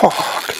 Fuck.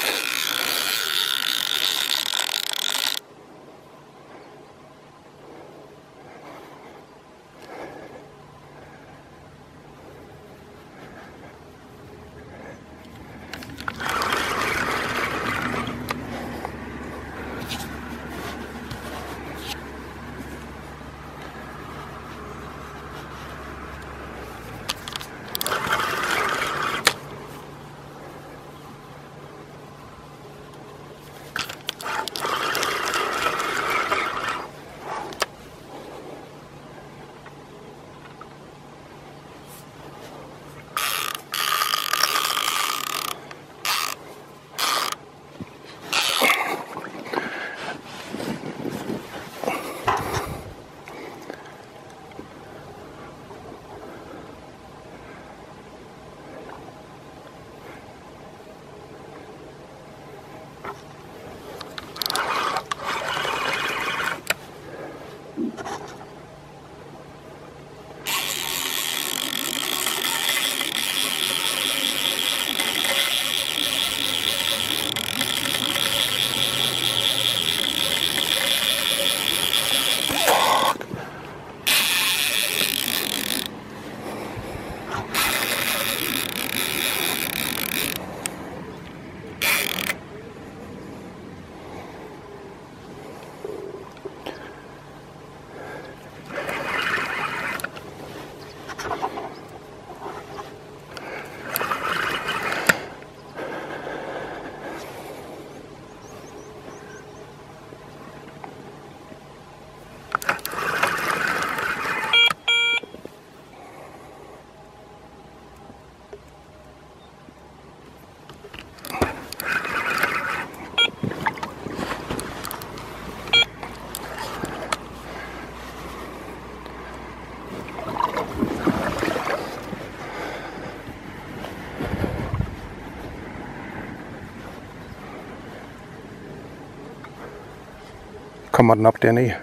Kommer den op dernede.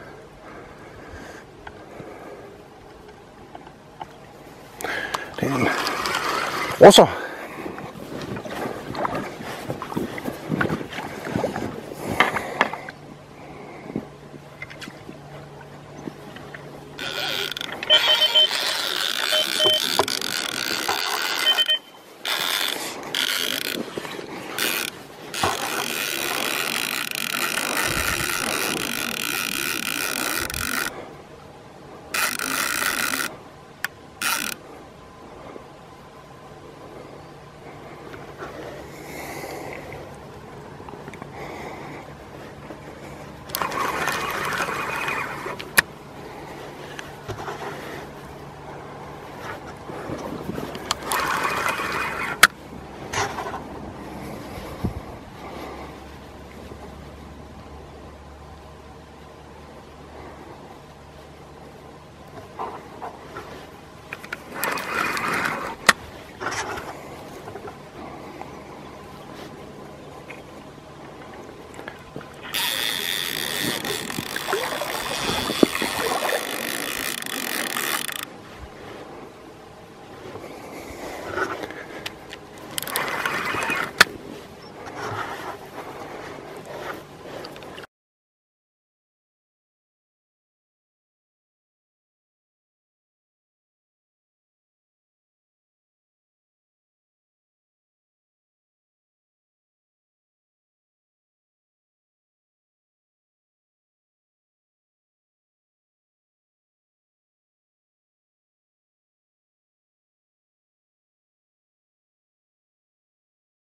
Det er en russer.